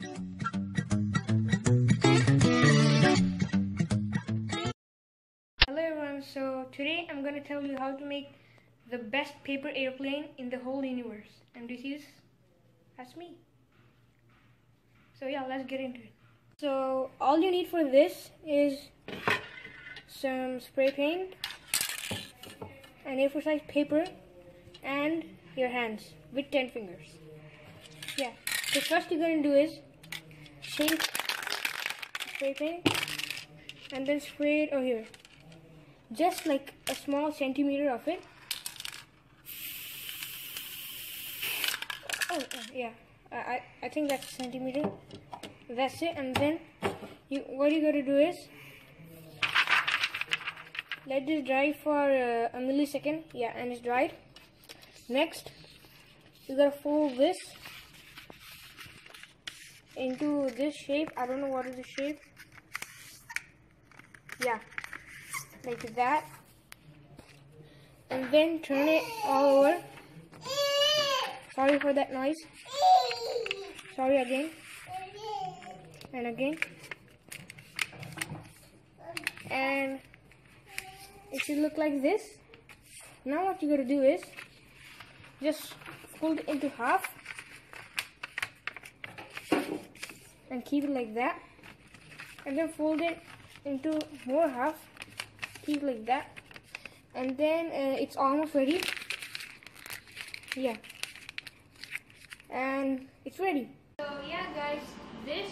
Hello everyone, so today I'm gonna tell you how to make the best paper airplane in the whole universe. And this is, that's me. So yeah, let's get into it. So all you need for this is some spray paint, an A4 size paper, and your hands with 10 fingers. Yeah, so first you're gonna do is take spray paint and then spray it over here just like a small centimeter of it. Oh, uh, yeah, I, I, I think that's a centimeter. That's it, and then you what you gotta do is let this dry for uh, a millisecond. Yeah, and it's dried. Next, you gotta fold this into this shape. I don't know what is the shape. Yeah, like that. And then turn it all over. Sorry for that noise. Sorry again. And again. And it should look like this. Now what you gotta do is just fold it into half and keep it like that. And then fold it into more half. Keep like that. And then uh, it's almost ready. Yeah. And it's ready. So yeah guys this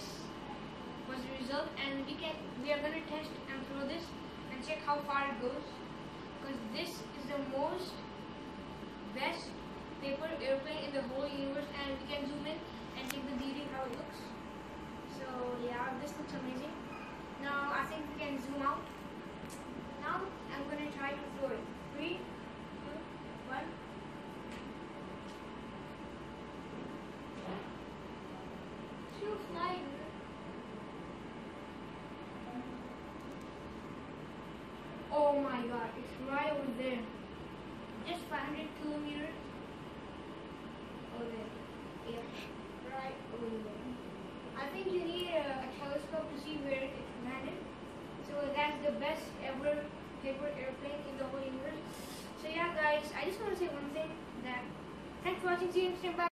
was the result and we can we are gonna test and throw this and check how far it goes. Because this is the most best paper airplane in the whole universe and we can zoom in and take the beauty how it looks so yeah this looks amazing now I think we can zoom out now I'm to try to throw it. Three, two, one. Flying. Oh my god, it's right over there. Just 500 kilometers over there. Yeah, right over there. I think you need a, a telescope to see where it landed. So that's the best ever paper airplane in the whole universe. So yeah guys, I just want to say one thing that thanks for watching. See you next time. Bye.